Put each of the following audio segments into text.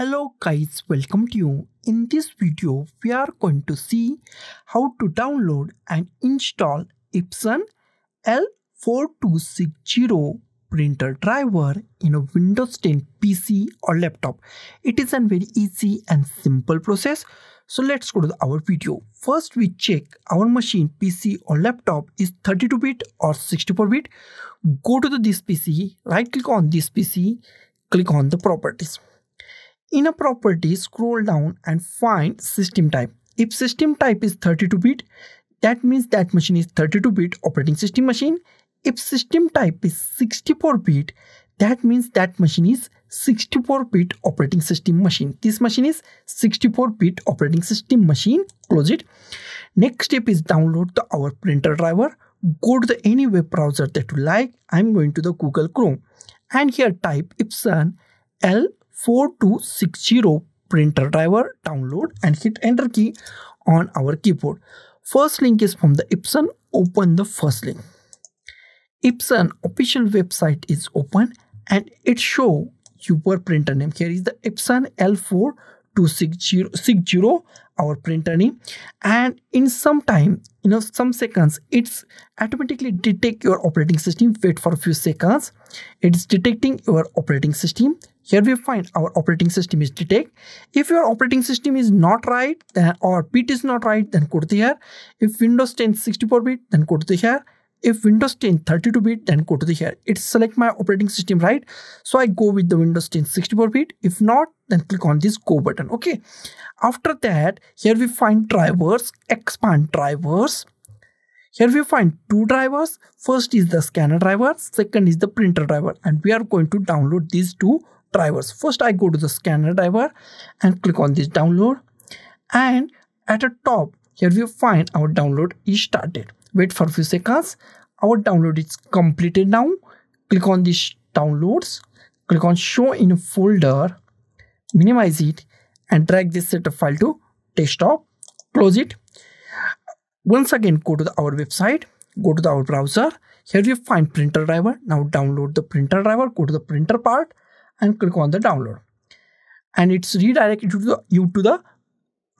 Hello guys, welcome to you. In this video, we are going to see how to download and install Epson L4260 printer driver in a Windows 10 PC or laptop. It is a very easy and simple process. So let's go to our video. First we check our machine PC or laptop is 32-bit or 64-bit. Go to the, this PC, right click on this PC, click on the properties in a property, scroll down and find system type. If system type is 32-bit, that means that machine is 32-bit operating system machine. If system type is 64-bit, that means that machine is 64-bit operating system machine. This machine is 64-bit operating system machine. Close it. Next step is download the our printer driver. Go to the any web browser that you like. I'm going to the Google Chrome and here type Epson L 4260 printer driver download and hit enter key on our keyboard. First link is from the Epson. Open the first link. Epson official website is open and it show your printer name. Here is the Epson L4 260 our printer name and in some time you know some seconds it's automatically detect your operating system wait for a few seconds it's detecting your operating system here we find our operating system is detect if your operating system is not right then or bit is not right then go to the here if windows 10 64 bit then go to the here if Windows 10 32-bit, then go to the here. It select my operating system, right? So I go with the Windows 10 64-bit. If not, then click on this go button. Okay. After that, here we find drivers, expand drivers. Here we find two drivers. First is the scanner driver, second is the printer driver, and we are going to download these two drivers. First, I go to the scanner driver and click on this download. And at the top, here we find our download is started. Wait for a few seconds. Our download is completed now. Click on this downloads. Click on show in folder. Minimize it and drag this setup file to desktop. Close it. Once again go to the, our website. Go to the, our browser. Here you find printer driver. Now download the printer driver. Go to the printer part and click on the download and it's redirected to the, you to the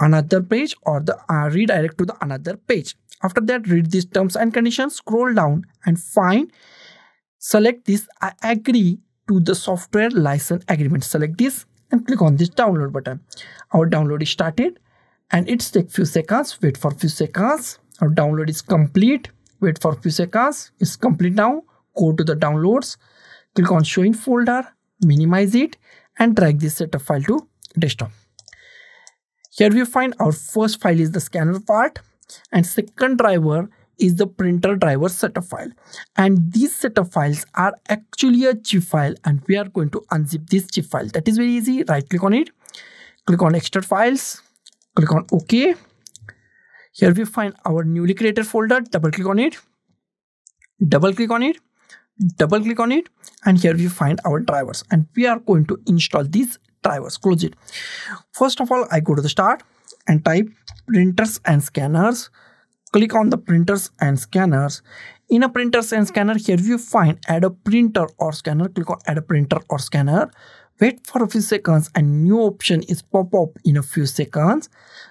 another page or the uh, redirect to the another page after that, read these terms and conditions, scroll down and find, select this, I agree to the software license agreement. Select this and click on this download button. Our download is started and it's take few seconds. Wait for few seconds. Our download is complete. Wait for few seconds. It's complete now. Go to the downloads. Click on show in folder. Minimize it and drag this setup file to desktop. Here we find our first file is the scanner part and second driver is the printer driver setup file. And these setup files are actually a zip file and we are going to unzip this zip file. That is very easy. Right click on it. Click on extract files. Click on ok. Here we find our newly created folder. Double click on it. Double click on it double click on it and here we find our drivers and we are going to install these drivers. Close it. First of all i go to the start and type printers and scanners. Click on the printers and scanners. In a printers and scanner here you find add a printer or scanner. Click on add a printer or scanner. Wait for a few seconds and new option is pop up in a few seconds.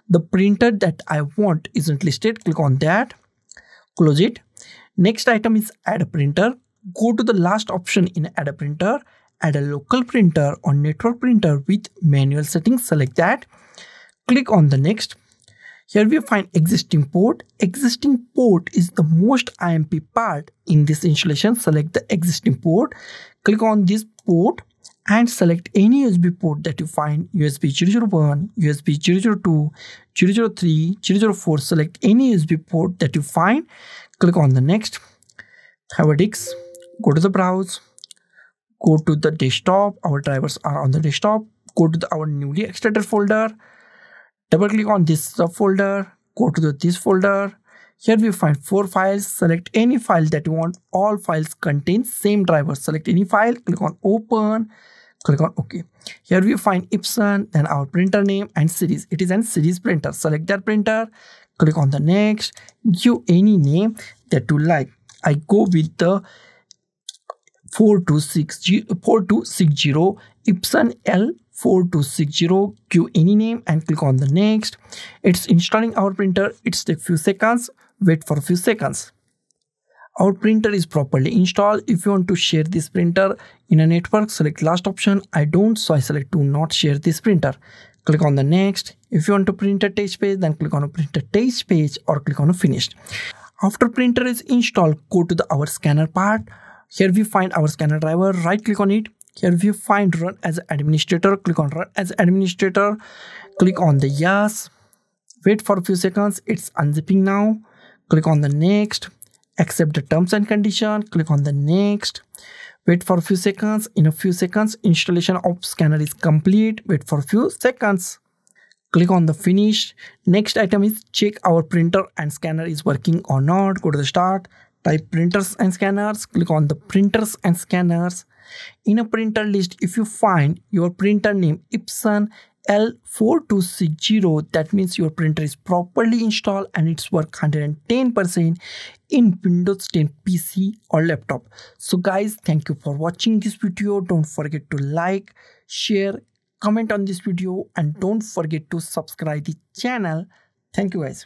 The printer that i want isn't listed. Click on that. Close it. Next item is add a printer go to the last option in add a printer add a local printer or network printer with manual settings select that click on the next here we find existing port. Existing port is the most IMP part in this installation. Select the existing port. Click on this port and select any USB port that you find USB 001, USB 002, 003, 004. Select any USB port that you find. Click on the next. Have a disk. Go to the browse. Go to the desktop. Our drivers are on the desktop. Go to the, our newly extracted folder. Double click on this subfolder. Go to the, this folder. Here we find four files. Select any file that you want. All files contain same driver. Select any file. Click on open. Click on ok here we find epson then our printer name and series. It is L series printer. Select that printer. Click on the next. Give any name that you like. I go with the 4260 4260 epson l L4260 give any name and click on the next. It's installing our printer. It's take few seconds. Wait for a few seconds. Our printer is properly installed. If you want to share this printer in a network select last option. I don't so i select to not share this printer. Click on the next. If you want to print a test page then click on a print a printer test page or click on a finished. After printer is installed go to the our scanner part here we find our scanner driver right click on it. Here we find run as administrator click on run as administrator click on the yes. Wait for a few seconds it's unzipping now. Click on the next. Accept the terms and condition click on the next. Wait for a few seconds in a few seconds installation of scanner is complete. Wait for a few seconds. Click on the finish. Next item is check our printer and scanner is working or not. Go to the start type printers and scanners click on the printers and scanners in a printer list if you find your printer name epson L4260 that means your printer is properly installed and it's work 110% in Windows 10 PC or laptop. So guys thank you for watching this video don't forget to like share comment on this video and don't forget to subscribe the channel. Thank you guys.